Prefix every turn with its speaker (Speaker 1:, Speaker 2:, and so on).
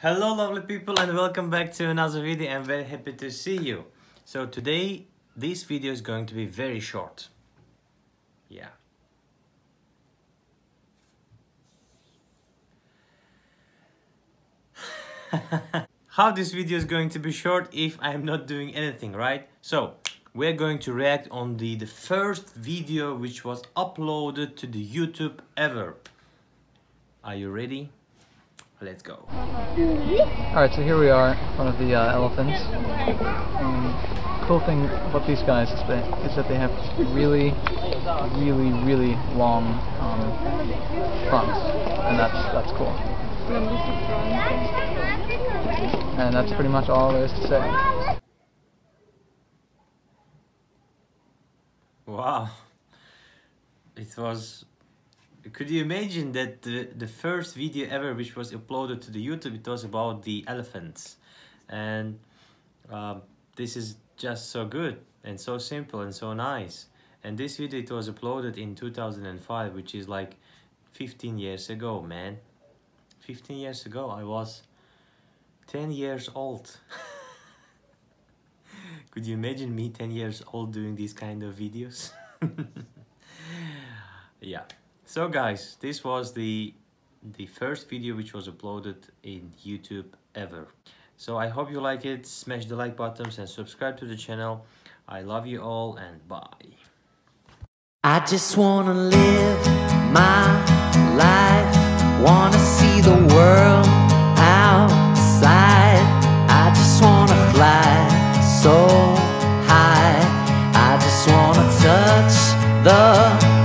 Speaker 1: Hello lovely people and welcome back to another video. I'm very happy to see you. So today this video is going to be very short. Yeah. How this video is going to be short if I'm not doing anything, right? So we're going to react on the, the first video which was uploaded to the YouTube ever. Are you ready? Let's go. Alright,
Speaker 2: so here we are in front of the uh, elephants. Um, cool thing about these guys is that, is that they have really, really, really long um, fronts, and that's that's cool. And that's pretty much all there is to say.
Speaker 1: Wow. It was could you imagine that the, the first video ever which was uploaded to the YouTube it was about the elephants. And um, this is just so good and so simple and so nice. And this video it was uploaded in 2005 which is like 15 years ago man. 15 years ago I was 10 years old. Could you imagine me 10 years old doing these kind of videos? Yeah so guys, this was the the first video which was uploaded in YouTube ever. So I hope you like it. Smash the like buttons and subscribe to the channel. I love you all and bye.
Speaker 3: I just wanna live my life. Wanna see the world outside. I just wanna fly so high. I just wanna touch the